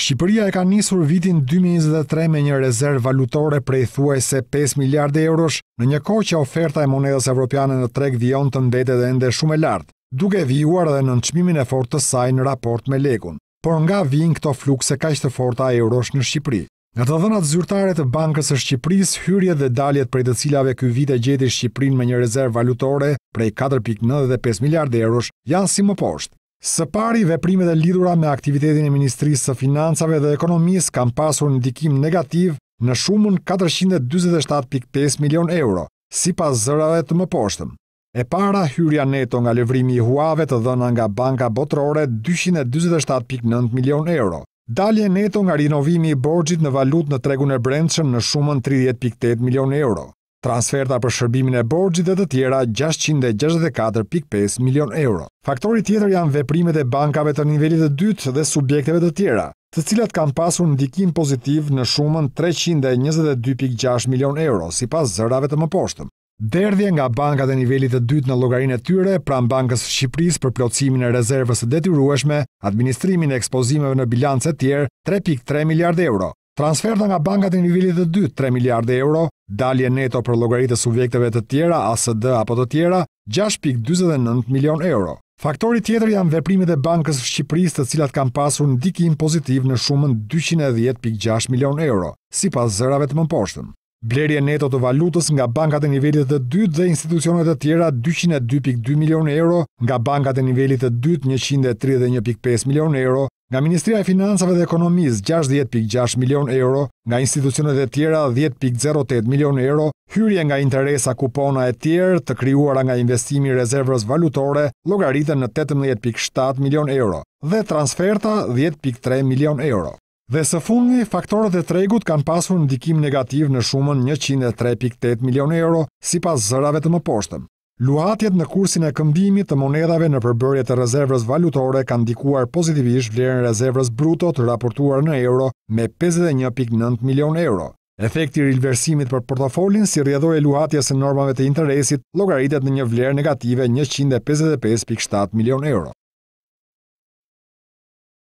Shqipëria e ka nisur vitin 2023 me një rezervë valutore prej thuajse 5 miliardë eurosh, në një kohë që oferta e monedhës evropiane në treg vijon të mbetet ende shumë e lartë, duke vijuar edhe nënçmimin e fortë të saj në raport me lekun. Por nga vijnë këto flukse kaq të forta eurosh në Shqipëri? Nga të dhënat zyrtare të Bankës së Shqipërisë, hyrjet dhe daljet prej të cilave ky vit e gjeti Shqipërinë me një rezervë valutore prej 4.95 miliardë eurosh janë si më poshtë. Së pari, veprimet e lidhura me aktivitetin e Ministrisë së Financave dhe Ekonomisë kanë pasur ndikim negativ në shumën katërqind e dyzet e shtatë pikë pesë milionë euro, sipas zërave të mëposhtëm. E para, hyrja neto nga lëvrimi i huave të dhëna nga Banka Botërore dyqind e dyzet e shtatë pikë nëntë milionë euro, dalje neto nga rinovimi i borxhit në valutë në tregun e brendshëm në shumën tridhjetë pikë tetë milionë euro, transferta për shërbimin e borxhit dhe të tjera gjashtëqind e gjashtëdhjetë e katër pikë pesë milionë euro. Faktori tjetër janë veprimet e bankave të nivelit të dytë dhe subjekteve të tjera, të cilat kanë pasur ndikim pozitiv në shumën treqind e njëzet e dy pikë gjashtë milionë euro, sipas zërave të mëposhtëm. Derdhje nga bankat e nivelit të dytë në llogarinë e tyre pranë Bankës së Shqipërisë për plotësimin e rezervës së detyrueshme, administrimin e ekspozimeve në bilanc etj, tre pikë tre miliardë euro, Transferta nga bankat e nivelit të dytë 3 miliardë euro, dalje neto për llogari të subjekteve të tjera ASD apo të tjera 6.49 milion euro. Faktori tjetër janë veprimet e Bankës së Shqipërisë, të cilat kanë pasur ndikim pozitiv në shumën 210.6 milion euro, sipas zërave të mëposhtëm. Blerje neto të valutës nga bankat e nivelit të dytë dhe institucione të tjera 202.2 milionë euro, nga bankat e nivelit të dytë 131.5 milionë euro, nga Ministria e Financave dhe Ekonomisë 60.6 milionë euro, nga institucionet e tjera 10.08 milionë euro, hyrje nga interesa kupona e tjerë të krijuara nga investimi i rezervës valutore llogariten në 18.7 milionë euro dhe transferta 10.3 milionë euro. Dhe së fundi, faktorët e tregut kanë pasur ndikim negativ në shumën njëqind e tre pikë tetë milionë euro, sipas zërave të mëposhtëm. Luhatjet në kursin e këmbimit të monedhave në përbërje të rezervës valutore kanë ndikuar pozitivisht vlerën e rezervës bruto të raportuar në euro me pesëdhjetë e një pikë nëntë milionë euro. Efekti i rivlerësimit për portofolin si rrjedhojë e luhatjes së normave të interesit llogaritet në një vlerë negative njëqind e pesëdhjetë e pesë pikë shtatë milionë euro.